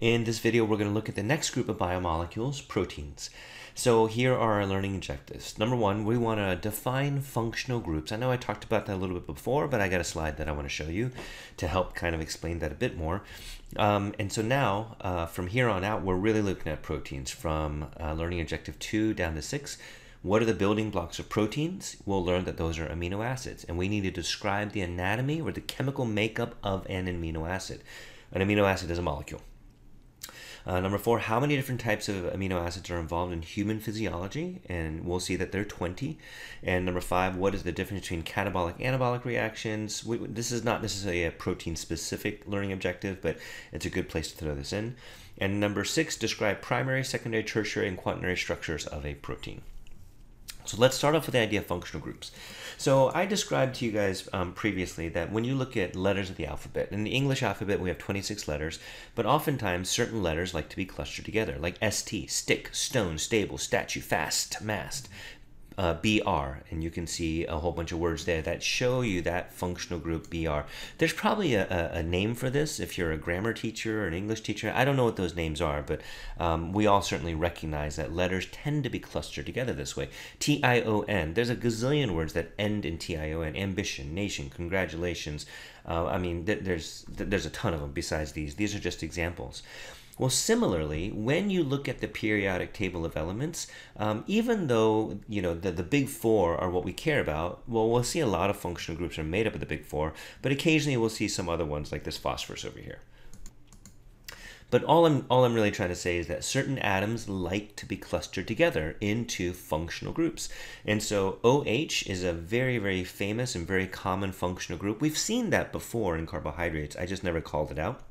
In this video, we're going to look at the next group of biomolecules, proteins. So here are our learning objectives. Number one, we want to define functional groups. I know I talked about that a little bit before, but I got a slide that I want to show you to help kind of explain that a bit more. Um, and so now, uh, from here on out, we're really looking at proteins from uh, learning objective two down to six. What are the building blocks of proteins? We'll learn that those are amino acids, and we need to describe the anatomy or the chemical makeup of an amino acid. An amino acid is a molecule. Uh, number four, how many different types of amino acids are involved in human physiology? And we'll see that there are 20. And number five, what is the difference between catabolic anabolic reactions? We, this is not necessarily a protein specific learning objective, but it's a good place to throw this in. And number six, describe primary, secondary, tertiary, and quaternary structures of a protein. So let's start off with the idea of functional groups. So I described to you guys um, previously that when you look at letters of the alphabet, in the English alphabet we have 26 letters, but oftentimes certain letters like to be clustered together, like ST, stick, stone, stable, statue, fast, mast uh, BR, and you can see a whole bunch of words there that show you that functional group BR. There's probably a, a, name for this if you're a grammar teacher or an English teacher. I don't know what those names are, but um, we all certainly recognize that letters tend to be clustered together this way. T I O N, there's a gazillion words that end in T I O N ambition, nation, congratulations. Uh, I mean, th- there's, th- there's a ton of them besides these. These are just examples. Well, similarly, when you look at the periodic table of elements, um, even though you know the, the big four are what we care about, well, we'll see a lot of functional groups are made up of the big four, but occasionally we'll see some other ones like this phosphorus over here. But all I'm, all I'm really trying to say is that certain atoms like to be clustered together into functional groups. And so OH is a very, very famous and very common functional group. We've seen that before in carbohydrates. I just never called it out.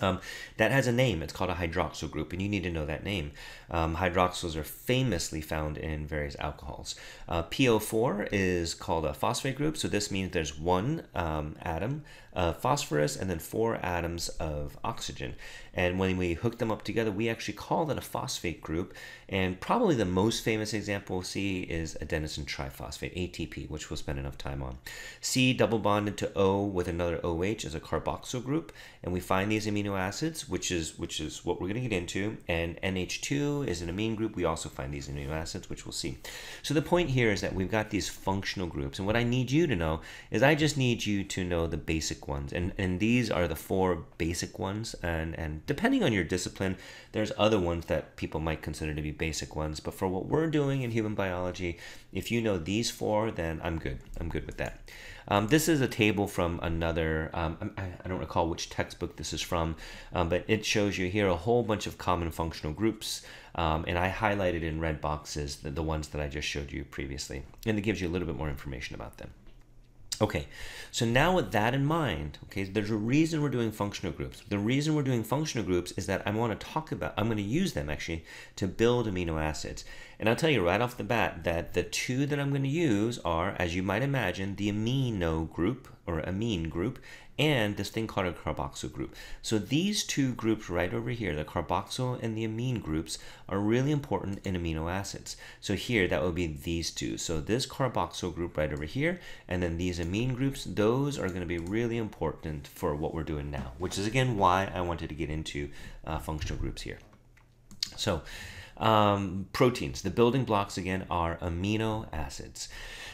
Um, that has a name. It's called a hydroxyl group, and you need to know that name. Um, hydroxyls are famously found in various alcohols. Uh, PO4 is called a phosphate group, so this means there's one um, atom of phosphorus and then four atoms of oxygen. And when we hook them up together, we actually call that a phosphate group. And probably the most famous example we'll see is adenosine triphosphate, ATP, which we'll spend enough time on. C double bonded to O with another OH is a carboxyl group, and we find these amino acids, which is which is what we're going to get into. And NH2 is an amine group. We also find these amino acids, which we'll see. So the point here is that we've got these functional groups, and what I need you to know is I just need you to know the basic ones, and and these are the four basic ones, and and depending on your discipline, there's other ones that people might consider to be basic ones. But for what we're doing in human biology, if you know these four, then I'm good. I'm good with that. Um, this is a table from another, um, I, I, don't recall which textbook this is from, um, but it shows you here a whole bunch of common functional groups. Um, and I highlighted in red boxes the, the ones that I just showed you previously. And it gives you a little bit more information about them. Okay, so now with that in mind, okay, there's a reason we're doing functional groups. The reason we're doing functional groups is that I want to talk about, I'm going to use them actually to build amino acids. And I'll tell you right off the bat that the two that I'm going to use are, as you might imagine, the amino group or amine group and this thing called a carboxyl group. So these two groups right over here, the carboxyl and the amine groups, are really important in amino acids. So here, that would be these two. So this carboxyl group right over here, and then these amine groups, those are going to be really important for what we're doing now, which is again why I wanted to get into uh, functional groups here. So um, proteins, the building blocks again are amino acids.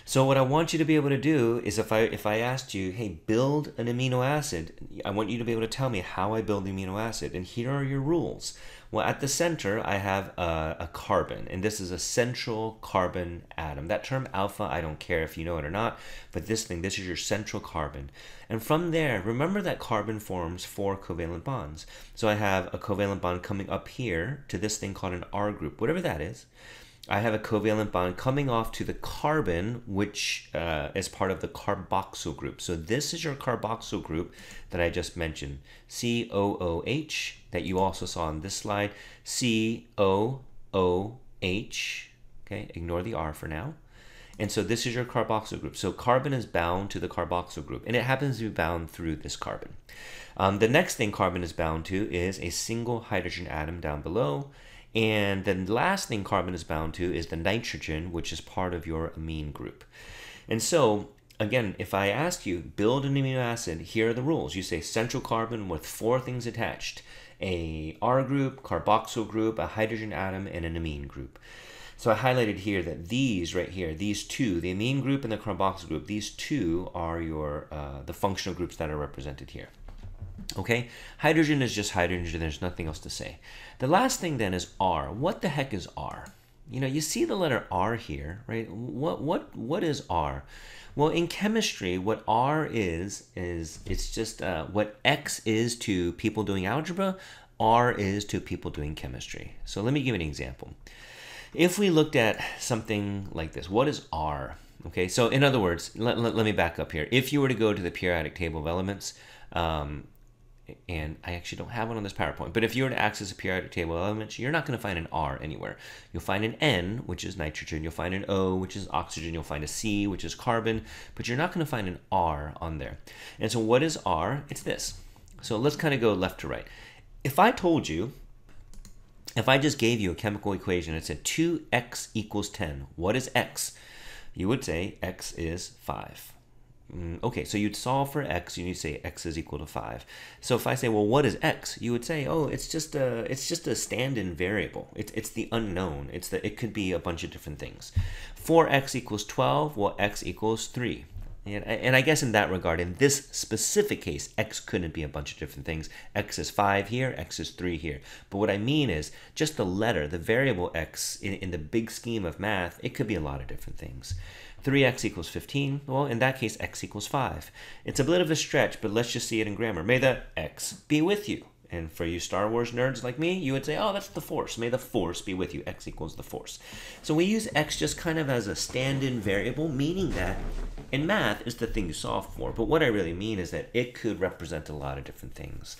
So what I want you to be able to do is if I if I asked you, hey, build an amino acid, I want you to be able to tell me how I build the amino acid. And here are your rules. Well, at the center, I have a, a, carbon, and this is a central carbon atom. That term alpha, I don't care if you know it or not, but this thing, this is your central carbon. And from there, remember that carbon forms four covalent bonds. So I have a covalent bond coming up here to this thing called an R group, whatever that is. I have a covalent bond coming off to the carbon, which uh, is part of the carboxyl group. So this is your carboxyl group that I just mentioned, COOH, that you also saw on this slide, COOH, okay, ignore the R for now. And so this is your carboxyl group. So carbon is bound to the carboxyl group, and it happens to be bound through this carbon. Um, the next thing carbon is bound to is a single hydrogen atom down below, and the last thing carbon is bound to is the nitrogen, which is part of your amine group. And so again, if I ask you, build an amino acid, here are the rules. You say central carbon with four things attached a R group, carboxyl group, a hydrogen atom, and an amine group. So I highlighted here that these right here, these two, the amine group and the carboxyl group, these two are your uh, the functional groups that are represented here. Okay, hydrogen is just hydrogen. There's nothing else to say. The last thing then is R. What the heck is R? You know, you see the letter R here, right? What what what is R? Well, in chemistry, what R is is it's just uh, what X is to people doing algebra. R is to people doing chemistry. So let me give an example. If we looked at something like this, what is R? Okay, so in other words, let, let, let me back up here. If you were to go to the periodic table of elements, um, and I actually don't have one on this PowerPoint, but if you were to access a periodic table of elements, you're not going to find an R anywhere. You'll find an N, which is nitrogen, you'll find an O, which is oxygen, you'll find a C, which is carbon, but you're not going to find an R on there. And so what is R? It's this. So let's kind of go left to right. If I told you, if I just gave you a chemical equation, it said 2x equals 10, what is x? You would say x is 5. Mm, okay, so you'd solve for x, and you'd say x is equal to 5. So if I say, well, what is x? You would say, oh, it's just a, it's just a stand-in variable. It's, it's the unknown. It's the, it could be a bunch of different things. 4x equals 12, well, x equals 3. And, and I guess in that regard, in this specific case, x couldn't be a bunch of different things. x is 5 here, x is 3 here. But what I mean is just the letter, the variable x, in, in the big scheme of math, it could be a lot of different things. 3x equals 15, well, in that case, x equals 5. It's a bit of a stretch, but let's just see it in grammar. May the x be with you. And for you Star Wars nerds like me, you would say, oh, that's the Force. May the Force be with you. X equals the Force. So we use X just kind of as a stand-in variable, meaning that in math is the thing you solve for. But what I really mean is that it could represent a lot of different things.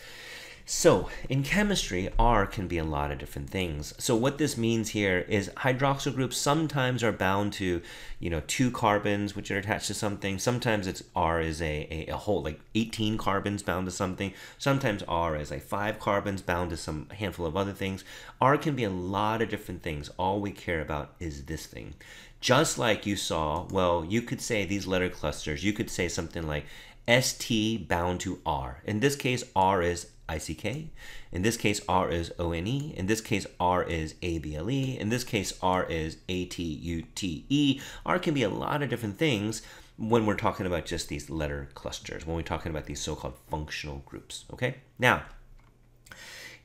So in chemistry, R can be a lot of different things. So what this means here is hydroxyl groups sometimes are bound to, you know, two carbons which are attached to something. Sometimes it's R is a, a, a whole like 18 carbons bound to something. Sometimes R is like five carbons bound to some handful of other things. R can be a lot of different things. All we care about is this thing. Just like you saw, well, you could say these letter clusters, you could say something like ST bound to R. In this case, R is ICK. In this case, R is ONE. In this case, R is ABLE. In this case, R is ATUTE. R can be a lot of different things when we're talking about just these letter clusters, when we're talking about these so-called functional groups, okay? Now,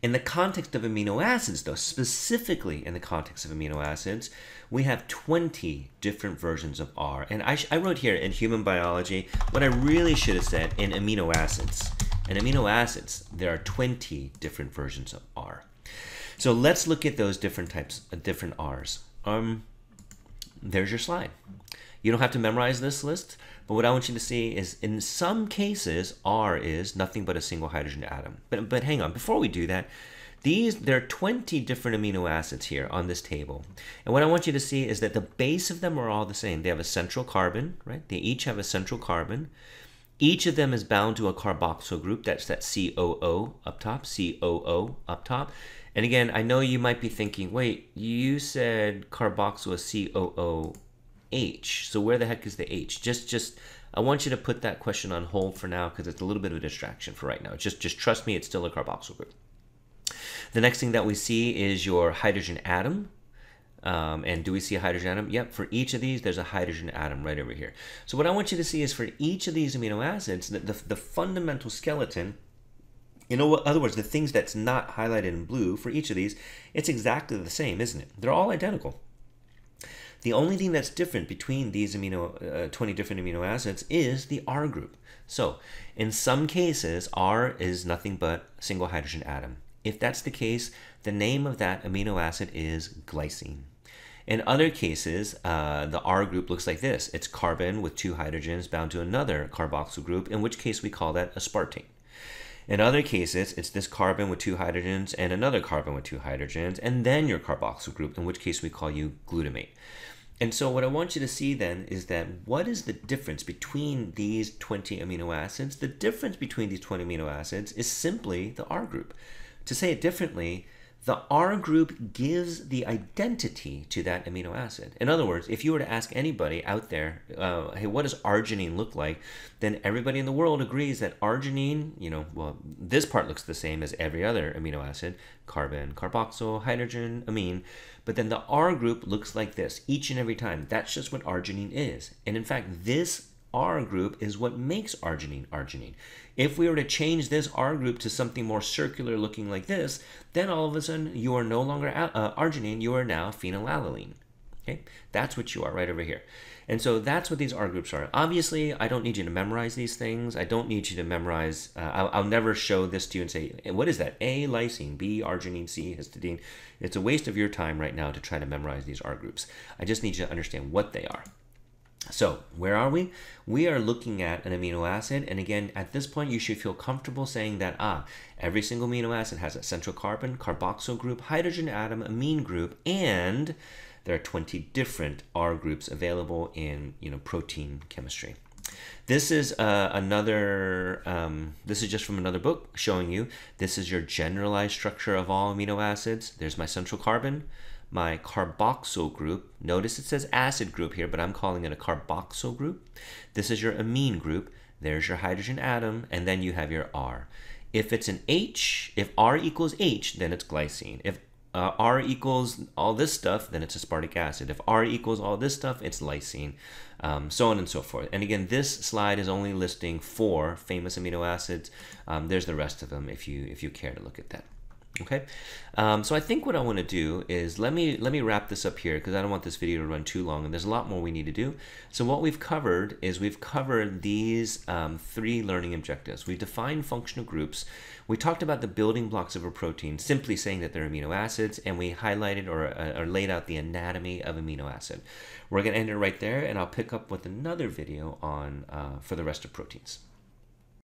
in the context of amino acids, though, specifically in the context of amino acids, we have 20 different versions of R. And I, I wrote here in human biology what I really should have said in amino acids. In amino acids, there are 20 different versions of R. So let's look at those different types, of different R's. Um, there's your slide. You don't have to memorize this list, but what I want you to see is in some cases, R is nothing but a single hydrogen atom. But, but hang on, before we do that, these there are 20 different amino acids here on this table. And what I want you to see is that the base of them are all the same. They have a central carbon, right? They each have a central carbon. Each of them is bound to a carboxyl group. That's that COO up top, COO up top. And again, I know you might be thinking, wait, you said carboxyl is COOH. So where the heck is the H? Just, just, I want you to put that question on hold for now because it's a little bit of a distraction for right now. Just, just trust me, it's still a carboxyl group. The next thing that we see is your hydrogen atom. Um, and do we see a hydrogen atom? Yep, for each of these, there's a hydrogen atom right over here. So what I want you to see is for each of these amino acids, the, the, the fundamental skeleton, in other words, the things that's not highlighted in blue, for each of these, it's exactly the same, isn't it? They're all identical. The only thing that's different between these amino, uh, 20 different amino acids is the R group. So in some cases, R is nothing but a single hydrogen atom. If that's the case, the name of that amino acid is glycine. In other cases, uh, the R group looks like this. It's carbon with two hydrogens bound to another carboxyl group, in which case we call that aspartate. In other cases, it's this carbon with two hydrogens and another carbon with two hydrogens, and then your carboxyl group, in which case we call you glutamate. And so what I want you to see then is that what is the difference between these 20 amino acids? The difference between these 20 amino acids is simply the R group. To say it differently, the R group gives the identity to that amino acid. In other words, if you were to ask anybody out there, uh, hey, what does arginine look like? Then everybody in the world agrees that arginine, you know, well, this part looks the same as every other amino acid carbon, carboxyl, hydrogen, amine. But then the R group looks like this each and every time. That's just what arginine is. And in fact, this R group is what makes arginine arginine. If we were to change this R group to something more circular looking like this, then all of a sudden you are no longer uh, arginine, you are now phenylalanine. Okay, that's what you are right over here. And so that's what these R groups are. Obviously, I don't need you to memorize these things. I don't need you to memorize. Uh, I'll, I'll, never show this to you and say, what is that? A, lysine, B, arginine, C, histidine. It's a waste of your time right now to try to memorize these R groups. I just need you to understand what they are. So, where are we? We are looking at an amino acid, and again, at this point, you should feel comfortable saying that, ah, every single amino acid has a central carbon, carboxyl group, hydrogen atom, amine group, and there are 20 different R groups available in, you know, protein chemistry. This is uh, another, um, this is just from another book showing you, this is your generalized structure of all amino acids. There's my central carbon, my carboxyl group. Notice it says acid group here, but I'm calling it a carboxyl group. This is your amine group. There's your hydrogen atom, and then you have your R. If it's an H, if R equals H, then it's glycine. If uh, R equals all this stuff, then it's aspartic acid. If R equals all this stuff, it's lysine, um, so on and so forth. And again, this slide is only listing four famous amino acids. Um, there's the rest of them if you if you care to look at that. Okay, um, so I think what I want to do is let me let me wrap this up here because I don't want this video to run too long and there's a lot more we need to do. So what we've covered is we've covered these um, three learning objectives. We've defined functional groups. We talked about the building blocks of a protein, simply saying that they're amino acids, and we highlighted or, uh, or laid out the anatomy of amino acid. We're going to end it right there, and I'll pick up with another video on uh, for the rest of proteins.